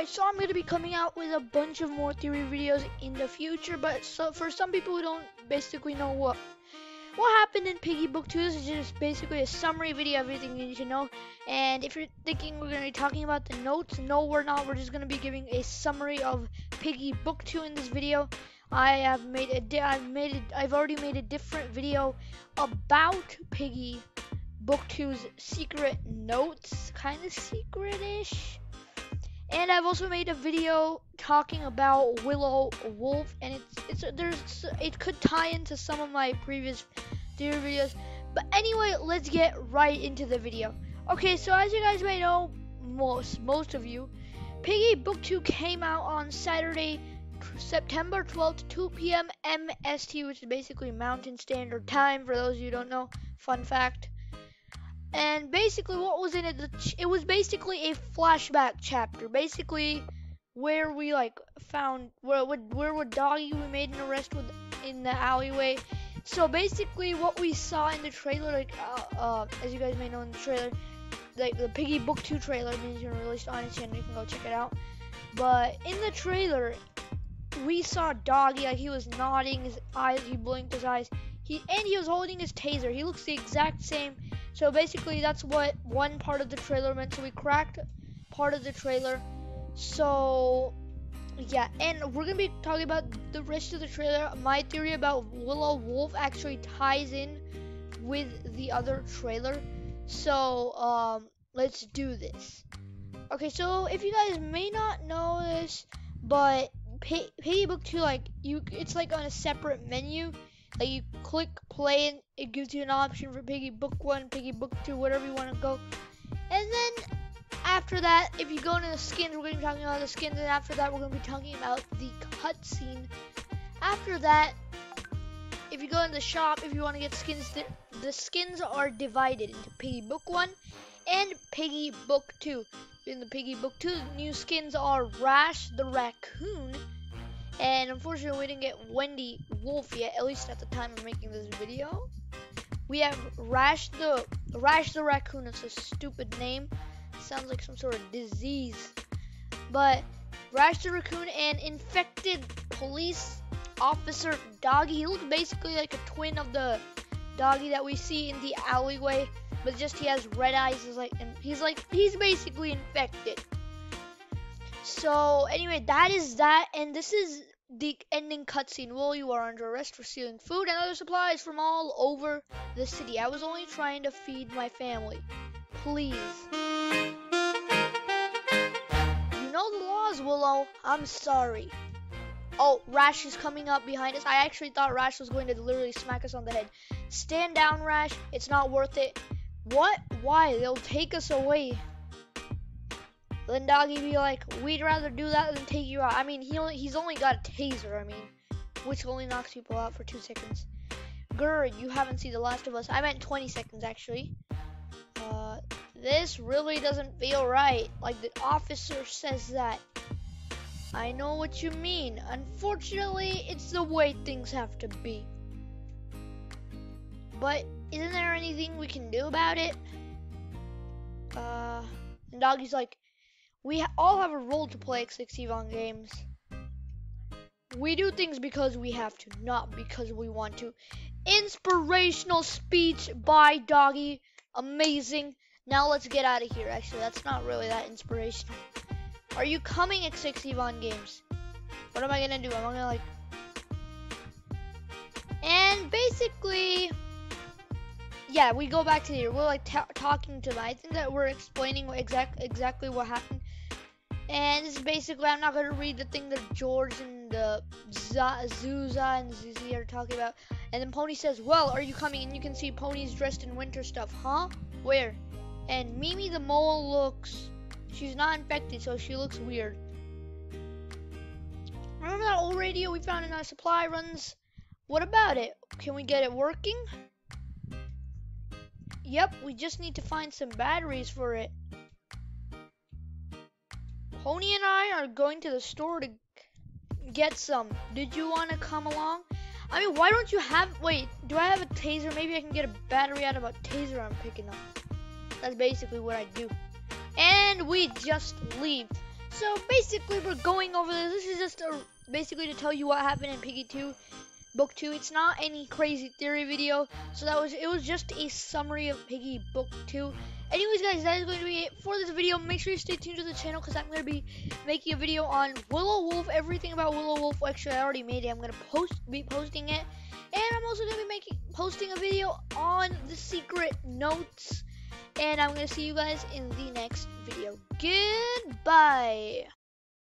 Alright, so I'm going to be coming out with a bunch of more theory videos in the future, but so for some people who don't basically know what what happened in Piggy Book 2, this is just basically a summary video of everything you need to know. And if you're thinking we're going to be talking about the notes, no we're not. We're just going to be giving a summary of Piggy Book 2 in this video. I have made a I've made it I've already made a different video about Piggy Book 2's secret notes, kind of secret-ish. And I've also made a video talking about Willow Wolf, and it's it's there's it could tie into some of my previous theory videos. But anyway, let's get right into the video. Okay, so as you guys may know, most most of you, Piggy Book 2 came out on Saturday, September 12th, 2 p.m. MST, which is basically Mountain Standard Time. For those of you who don't know, fun fact. And basically, what was in it? It was basically a flashback chapter. Basically, where we like found where would where would Doggy we made an arrest with in the alleyway. So basically, what we saw in the trailer, like uh, uh, as you guys may know in the trailer, like the Piggy Book 2 trailer means you're released on its channel. You can go check it out. But in the trailer, we saw Doggy like he was nodding his eyes, he blinked his eyes. He and he was holding his taser. He looks the exact same so basically, that's what one part of the trailer meant. So we cracked part of the trailer. So yeah, and we're gonna be talking about the rest of the trailer. My theory about Willow Wolf actually ties in with the other trailer. So um, let's do this. Okay, so if you guys may not know this, but Piggy Book 2, like you, it's like on a separate menu. You click play and it gives you an option for Piggy Book 1, Piggy Book 2, whatever you want to go. And then after that, if you go into the skins, we're going to be talking about the skins. And after that, we're going to be talking about the cutscene. After that, if you go in the shop, if you want to get skins, the, the skins are divided into Piggy Book 1 and Piggy Book 2. In the Piggy Book 2, new skins are Rash the Raccoon and unfortunately, we didn't get Wendy Wolf yet, at least at the time of making this video. We have Rash the Rash the Raccoon. It's a stupid name. Sounds like some sort of disease. But Rash the Raccoon and infected police officer Doggy. He looks basically like a twin of the Doggy that we see in the alleyway, but just he has red eyes. He's like, and he's like, he's basically infected. So anyway, that is that, and this is the ending cutscene. Will you are under arrest for stealing food and other supplies from all over the city. I was only trying to feed my family. Please. You know the laws, Willow. I'm sorry. Oh, Rash is coming up behind us. I actually thought Rash was going to literally smack us on the head. Stand down, Rash. It's not worth it. What? Why? They'll take us away. Then Doggy be like, we'd rather do that than take you out. I mean, he only, he's only got a taser, I mean, which only knocks people out for two seconds. Grr, you haven't seen The Last of Us. I meant 20 seconds, actually. Uh, this really doesn't feel right. Like, the officer says that. I know what you mean. Unfortunately, it's the way things have to be. But, isn't there anything we can do about it? Uh, and Doggy's like, we all have a role to play at 6 games. We do things because we have to, not because we want to. Inspirational speech by Doggy. Amazing. Now let's get out of here. Actually, that's not really that inspirational. Are you coming at 6 games? What am I gonna do? Am I gonna like... And basically yeah, we go back to here. We're like talking to them. I think that we're explaining exact exactly what happened. And this is basically, I'm not gonna read the thing that George and the Zuza and Zizzy are talking about. And then Pony says, "Well, are you coming?" And you can see Pony's dressed in winter stuff. Huh? Where? And Mimi the mole looks. She's not infected, so she looks weird. Remember that old radio we found in our supply runs? What about it? Can we get it working? Yep, we just need to find some batteries for it. Pony and I are going to the store to get some. Did you want to come along? I mean, why don't you have, wait, do I have a taser? Maybe I can get a battery out of a taser I'm picking up. That's basically what I do. And we just leave. So basically, we're going over this. This is just a, basically to tell you what happened in Piggy 2, Book 2. It's not any crazy theory video. So that was it was just a summary of Piggy Book 2. Anyways, guys, that is going to be it for this video. Make sure you stay tuned to the channel because I'm going to be making a video on Willow Wolf, everything about Willow Wolf. Actually, I already made it. I'm going to post be posting it. And I'm also going to be making posting a video on the secret notes. And I'm going to see you guys in the next video. Goodbye.